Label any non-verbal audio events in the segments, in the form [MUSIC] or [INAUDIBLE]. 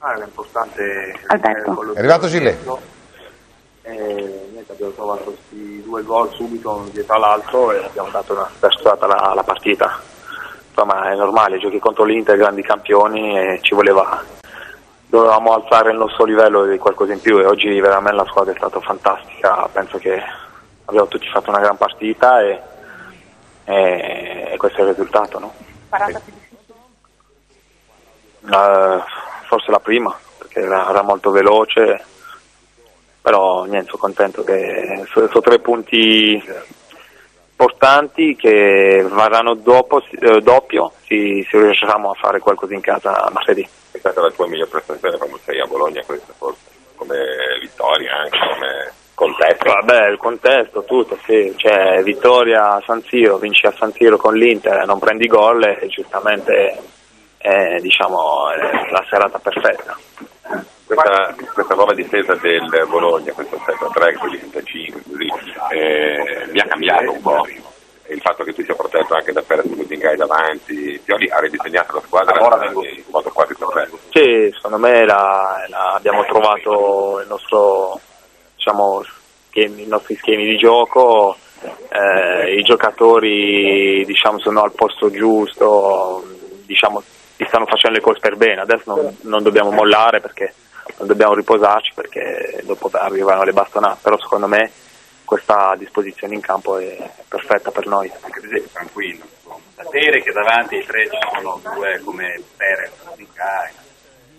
Ah, era importante Alberto. quello È arrivato che Gillet. ho detto. E niente, abbiamo trovato questi due gol subito uno dietro all'altro e abbiamo dato una sperzata alla, alla partita. Insomma è normale, giochi contro l'Inter, grandi campioni e ci voleva, dovevamo alzare il nostro livello di qualcosa in più e oggi veramente la squadra è stata fantastica, penso che abbiamo tutti fatto una gran partita e, e- e questo è il risultato. No? Parata più difficile. Eh, forse la prima, perché era, era molto veloce, però niente, sono contento che sono, sono tre punti importanti che varranno dopo, eh, doppio se, riusciamo a fare qualcosa in casa martedì. È stata la tua miglior prestazione quando sei a Bologna questa forse, come vittoria anche, come contesto. Vabbè, il contesto, tutto, sì, cioè vittoria a San Siro, vinci a San Siro con l'Inter, non prendi gol e giustamente è diciamo, la serata perfetta. Questa, questa nuova difesa del Bologna, questo 7-3, quelli 75, così, eh, mi ha cambiato un po'. Il fatto che tu sia protetto anche da Perez Mutingai davanti, Pioli ha ridisegnato la squadra in modo quasi perfetto. Sì, secondo me la- la- abbiamo trovato il nostro, diciamo, schemi- i nostri schemi di gioco, eh, i giocatori diciamo, sono al posto giusto, diciamo, si stanno facendo le cose per bene, adesso non, non dobbiamo mollare perché non dobbiamo riposarci perché dopo arrivano le bastonate, però secondo me questa disposizione in campo è perfetta per noi. anche esempio tranquillo da Tere che davanti ai tre ci sono due come Perez Nicai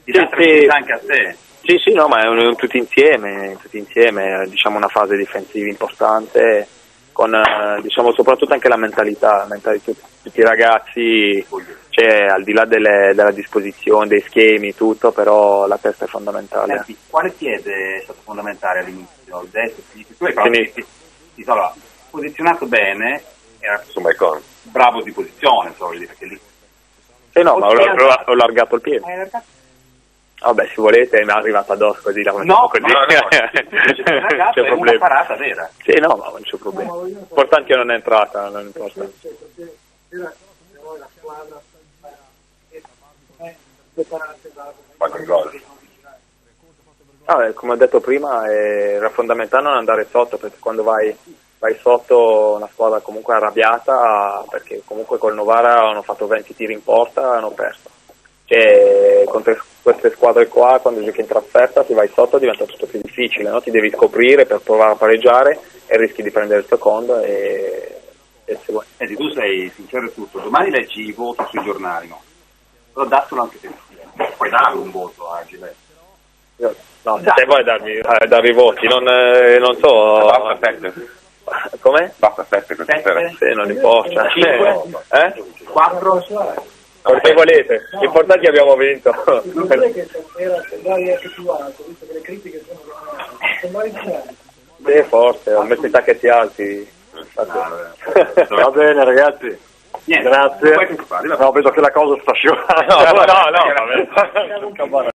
ti dà tranquillità anche a te? Sì, sì, no, ma è un, tutti insieme, tutti insieme, eh, diciamo una fase difensiva importante, con eh, diciamo soprattutto anche la mentalità, la mentalità di tutti i ragazzi, cioè al di là delle- della disposizione, dei schemi, tutto, però la testa è fondamentale. Senti, quale piede è stato fondamentale all'inizio? Il destro, il sinistro? Tu hai ti- ti- ti- allora, posizionato bene era Su Maicon. bravo di posizione dire, perché lì Sì, no, ma ho, ho- ho allargato il piede. Vabbè, se volete mi è arrivato addosso così la No, così. no, no, no. c'è è una parata vera Sì, no, ma non c'è problema. L'importante è che non è entrata, non importa. Fatto gol. Ah, come ho detto prima, eh, era fondamentale non andare sotto perché quando vai, vai sotto una squadra comunque arrabbiata perché comunque col Novara hanno fatto 20 tiri in porta e hanno perso. Cioè, contro queste squadre qua, quando giochi in trasferta, se vai sotto diventa tutto più difficile, no? ti devi scoprire per provare a pareggiare e rischi di prendere il secondo e, e il seguente. Senti, tu sei sincero e tutto domani leggi i voti sui giornali no? Però dattelo anche te puoi dare un voto a Gilet Io- No, se te vuoi darmi, eh, darmi i voti, non, eh, non so... Basta 7. Come? Basta 7 questa Sette? sera. Sì, non importa. Cinque? Eh? 4 Perché volete? L'importante è che abbiamo vinto. Non direi che era sembrare anche più alto, visto che le critiche sono sembrare più alto. Sì, forse, ho messo i tacchetti alti. Va bene ragazzi, niente grazie. No, vedo che la cosa sta scivolando. No, no, no, [LAUGHS] vabbè.